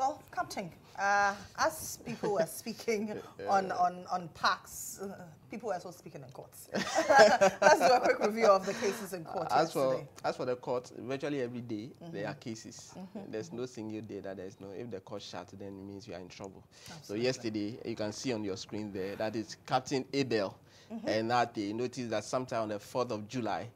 Well, Captain, uh, as people were speaking on, on, on parks, uh, people were also speaking in courts. Let's do a quick review of the cases in court as yesterday. for as for the court, virtually every day Mm-hmm. there are cases. There's no single day that there's no. If the court shut, then it means you are in trouble. So yesterday, you can see on your screen there that is Captain Abel, Mm-hmm. and that day noticed that sometime on the 4th of July.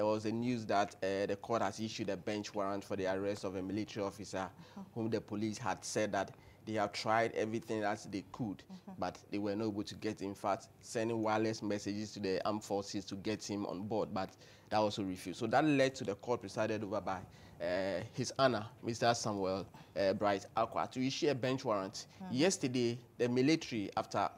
There was a news that uh, the court has issued a bench warrant for the arrest of a military officer Uh-huh. whom the police had said that they have tried everything that they could, Uh-huh. but they were not able to get him. In fact, sending wireless messages to the armed forces to get him on board, but that also refused. So that led to the court presided over by uh, His Honor, Mr. Samuel uh, Bright Acquah, to issue a bench warrant. Yesterday, the military, after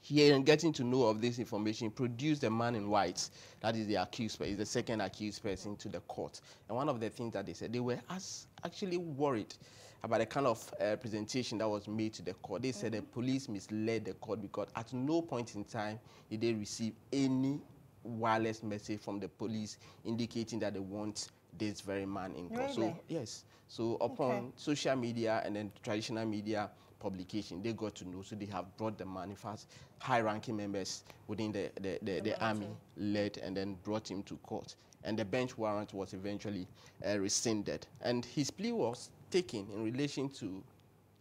hearing, getting to know of this information, produced the man in white. That is the accused person, is the second accused person to the court. And one of the things that they said, they were as actually worried about the kind of uh, presentation that was made to the court. They said the police misled the court because at no point in time did they receive any wireless message from the police indicating that they want this very man in court. So yes. So upon Okay. social media and then traditional media publication, they got to know. So they have brought the man. In fact, high-ranking members within the, the, the, the army led and then brought him to court. And the bench warrant was eventually uh, rescinded. And his plea was taken in relation to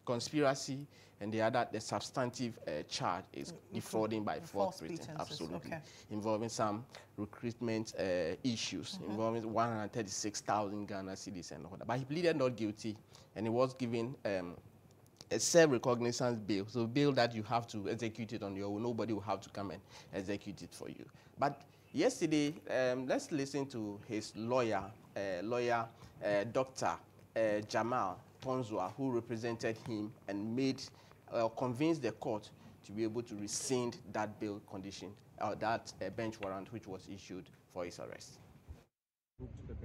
conspiracy and the other, the substantive uh, charge is defrauding by false false pretense. Absolutely. okay. Involving some recruitment uh, issues, involving 136,000 Ghana cedis and all that. But he pleaded not guilty and he was given um, a self-recognizance bill, So bill that you have to execute it on your own. Nobody will have to come and execute it for you. But yesterday, um, let's listen to his lawyer, uh, lawyer uh, Dr. Uh, Jamal Tonzua, who represented him and made, uh, convinced the court to be able to rescind that bail condition, or that uh, bench warrant which was issued for his arrest. the.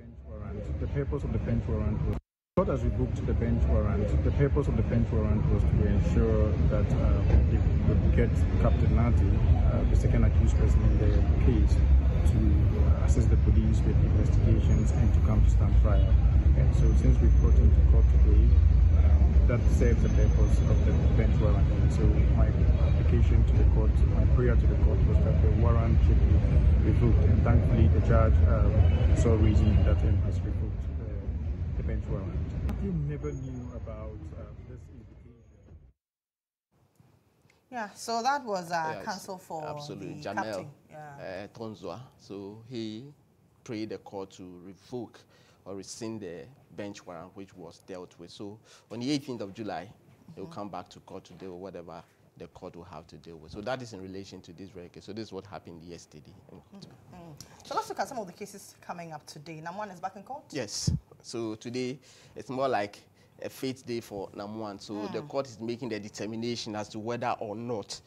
The purpose of the bench warrant was not as we booked the bench warrant. The purpose of the bench warrant was to ensure that uh, we could get Captain Nati, uh, the second accused person in the case, to uh, assist the police with investigations and to come to stand trial. And so, since we brought him to court today, um, that serves the purpose of the bench warrant. And so, my application to the court, my prayer to the court was that the warrant should be revoked. And thankfully, the judge um, saw reason that him has revoked uh, the bench warrant. You never knew about uh, this invitation. Yeah, so that was uh, Yes, counsel for absolutely. the Jamel captain. Yeah. uh, Tonzua. So he prayed the court to revoke or rescind the bench warrant which was dealt with. So on the 18th of July, they'll come back to court to deal with whatever the court will have to deal with. So that is in relation to this very case. So this is what happened yesterday in court. So let's look at some of the cases coming up today. NAM1 is back in court. Yes. So today it's more like a fate day for NAM1. So the court is making the determination as to whether or not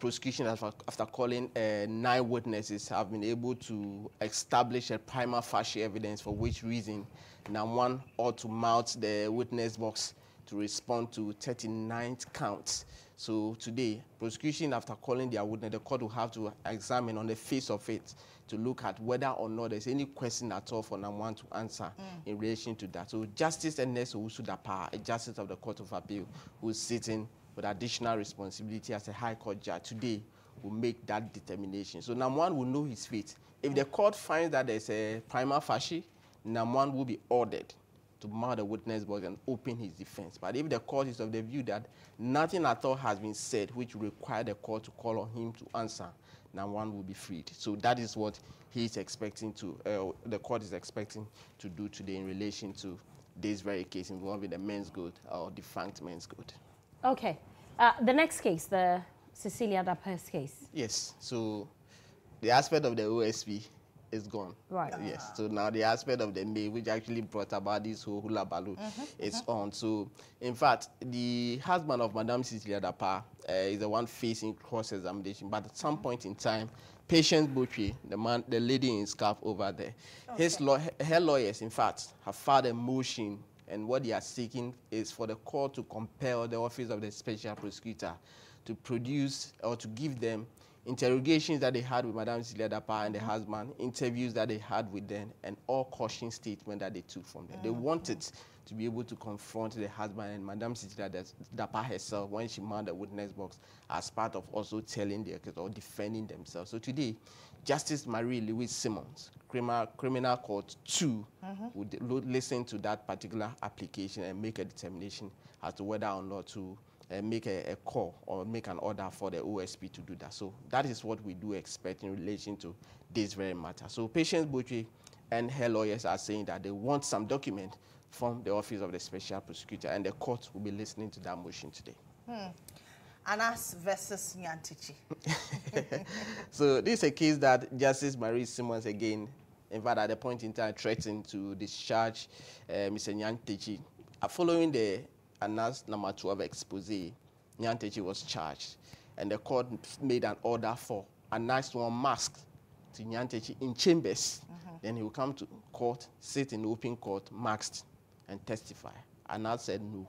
prosecution after, after calling uh, nine witnesses have been able to establish a prima facie evidence for which reason NAM1 ought to mount the witness box to respond to 39th counts. So today, prosecution after calling their witness, the court will have to examine on the face of it to look at whether or not there's any question at all for Namuan to answer in relation to that. So Justice Ernest Owusu-Dapah, a justice of the Court of Appeal, who is sitting with additional responsibility as a High Court judge today, will make that determination. So Namuan will know his fate. If the court finds that there's a prima facie, Namuan will be ordered to mount the witness box and open his defense. But if the court is of the view that nothing at all has been said which require the court to call on him to answer, now one will be freed. So that is what he is expecting to, uh, the court is expecting to do today in relation to this very case involving the Menzgold or defunct Menzgold. Okay. Uh, the next case, the Cecilia Dapaah's case. Yes. So the aspect of the OSP is gone. Right. Yes. So now the aspect of the May, which actually brought about this whole hula balloon, is on. So in fact, the husband of Madame Cecilia Dapaah uh, is the one facing cross-examination. But at some point in time, Patience Botchwey, the man, the lady in scarf over there, his law, her lawyers, in fact, have filed a motion and what they are seeking is for the court to compel the office of the special prosecutor to produce or to give them interrogations that they had with Madame Cecilia Dapaah and the husband, interviews that they had with them, and all caution statements that they took from them. They wanted to be able to confront the husband and Madame Dapaah herself when she mounted the witness box as part of also telling their case or defending themselves. So today, Justice Marie Louise Simmons, Criminal, Criminal Court 2, mm-hmm. would listen to that particular application and make a determination as to whether or not to uh, make a, a, call or make an order for the OSP to do that. So that is what we do expect in relation to this very matter. So Patience Botchwey and her lawyers are saying that they want some document from the Office of the Special Prosecutor, and the court will be listening to that motion today. Hmm. Anas versus Nyantakyi. so this is a case that Justice Marie Simmons again, in fact, at the point in time, threatened to discharge uh, Mr. Nyantakyi. Uh, following the Anas number 12 expose, Nyantakyi was charged, and the court made an order for Anas to unmask to Nyantakyi in chambers. Mm -hmm. Then he will come to court, sit in open court, masked, and testify. Anas said no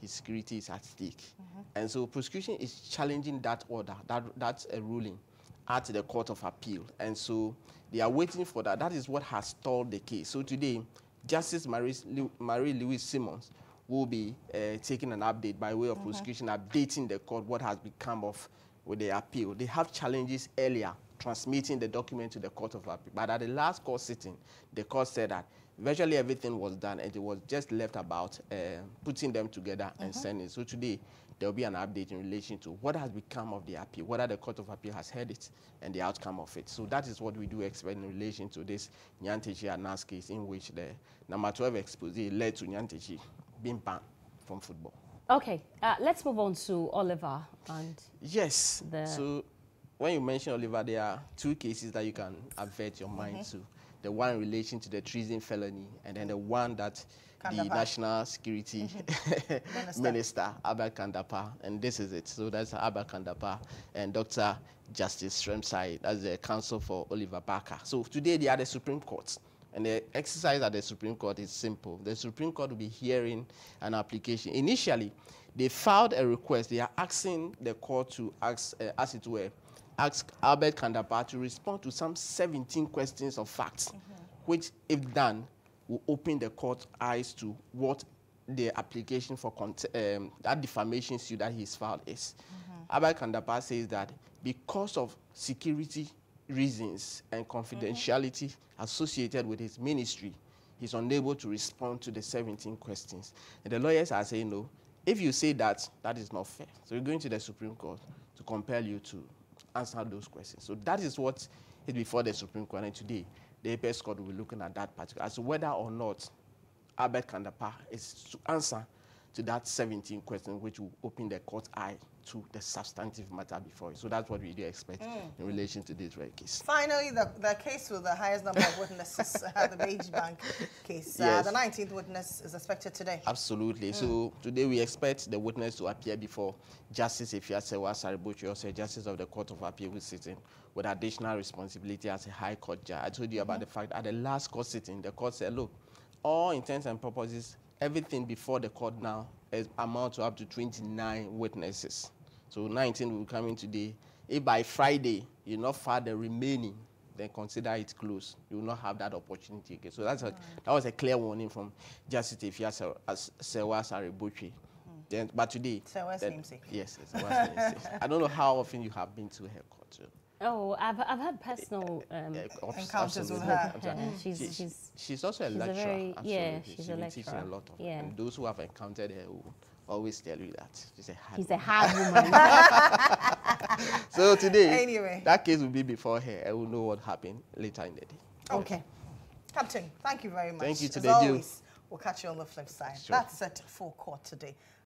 his security is at stake. Mm -hmm. And so prosecution is challenging that order, that, that's a ruling at the Court of Appeal. And so they are waiting for that. That is what has stalled the case. So today, Justice Marie, Marie Louise Simmons will be uh, taking an update by way of mm -hmm. prosecution, updating the court what has become of with the appeal. They have challenges earlier transmitting the document to the Court of Appeal. But at the last court sitting, the court said that virtually everything was done and it was just left about uh, putting them together mm -hmm. and mm-hmm. sending. So today, there will be an update in relation to what has become of the appeal, whether the Court of Appeal has heard it and the outcome of it. So that is what we do expect in relation to this Nyantakyi Anas case in which the number 12 expose led to Nyantakyi being banned from football. Okay, uh, let's move on to Oliver and Yes, so when you mention Oliver, there are two cases that you can avert your mind mm -hmm. to the one in relation to the treason felony, and then the one that Kan-Dapaah. the National Security mm-hmm. Minister, Albert Kan-Dapaah, and this is it. So that's Albert Kan-Dapaah and Dr. Justice Srem-Sai, that's the counsel for Oliver Barker. So today they are the Supreme Court. And the exercise at the Supreme Court is simple. The Supreme Court will be hearing an application. Initially, they filed a request. They are asking the court to ask, uh, as it were, ask Albert Kan-Dapaah to respond to some 17 questions of facts, mm -hmm. which, if done, will open the court's eyes to what the application for um, that defamation suit that he's filed is. Mm -hmm. Albert Kan-Dapaah says that because of security reasons and confidentiality mm -hmm. associated with his ministry, he's unable to respond to the 17 questions. And the lawyers are saying, no, if you say that, that is not fair. So you're going to the Supreme Court to compel you to answer those questions. So that is what is before the Supreme Court. And today, the apex court will be looking at that particular, as to whether or not Albert Kandapah is to answer to that 17 questions, which will open the court's eye to the substantive matter before it. So that's what we do expect mm. in relation to this very case. Finally, the, the case with the highest number of witnesses, uh, the Beige Bank case. Uh, yes. The 19th witness is expected today. Absolutely. Mm. So today we expect the witness to appear before Justice Afia Serwah Asare-Botwe, also Justice of the Court of Appeal, who's sitting with additional responsibility as a High Court judge. I told you about mm -hmm. the fact at the last court sitting, the court said, look, all intents and purposes, everything before the court now is amount to up to 29 witnesses. So 19 will come in today. If by Friday you not file the remaining, then consider it closed. You will not have that opportunity again. So that's a, that was a clear warning from Justice Ifya Sewa Asare-Botchwey. Then, but today, Sewa's namesake. Yes, yes I don't know how often you have been to her court. Too. Oh, I've, I've had personal um, encounters with her. She's, she's, she's, also a she's lecturer. A very, yeah, she's a lecturer. teaching a lot of yeah. And those who have encountered her will always tell you that she's a hard She's woman. a hard woman. so today, anyway. that case will be before her. I will know what happened later in the day. Okay. Captain, thank you very much. Thank you today, As always, we'll catch you on the flip side. Sure. That's it for court today.